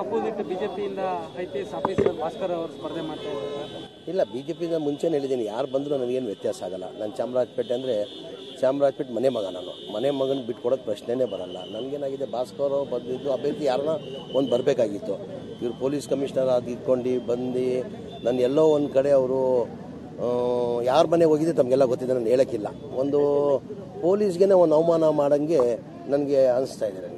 Opposite ಬಿಜೆಪಿಯಿಂದ IPS officer Bhaskar ಅವರು ಸ್ಪರ್ಧೆ ಮಾಡ್ತಾ ಇಲ್ಲ ಬಿ ಜೆ ಪಿಯಿಂದ ಮುಂಚೆನೇ ಹೇಳಿದ್ದೀನಿ. ಯಾರು ಬಂದರೂ ನನಗೇನು ವ್ಯತ್ಯಾಸ ಆಗಲ್ಲ. ನಾನು ಚಾಮರಾಜಪೇಟೆ ಅಂದರೆ ಚಾಮರಾಜಪೇಟೆ ಮನೆ ಮಗ ನಾನು. ಮನೆ ಮಗನ ಬಿಟ್ಕೊಡೋದು ಪ್ರಶ್ನೆನೇ ಬರಲ್ಲ. ನನಗೇನಾಗಿದೆ, ಭಾಸ್ಕರ್ ಬಂದಿದ್ದು ಅಭ್ಯರ್ಥಿ ಯಾರನ್ನ ಒಂದು ಬರಬೇಕಾಗಿತ್ತು. ಇವ್ರು ಪೊಲೀಸ್ ಕಮಿಷನರ್ ಅದು ಇಟ್ಕೊಂಡು ಬಂದು ನಾನು ಎಲ್ಲೋ ಒಂದು ಕಡೆ ಅವರು ಯಾರ ಮನೆಗೆ ಹೋಗಿದ್ದೆ ತಮಗೆಲ್ಲ ಗೊತ್ತಿದೆ, ನಾನು ಹೇಳೋಕ್ಕಿಲ್ಲ. ಒಂದು ಪೊಲೀಸ್ಗೆ ಒಂದು ಅವಮಾನ ಮಾಡಂಗೆ ನನಗೆ ಅನಿಸ್ತಾ ಇದೆ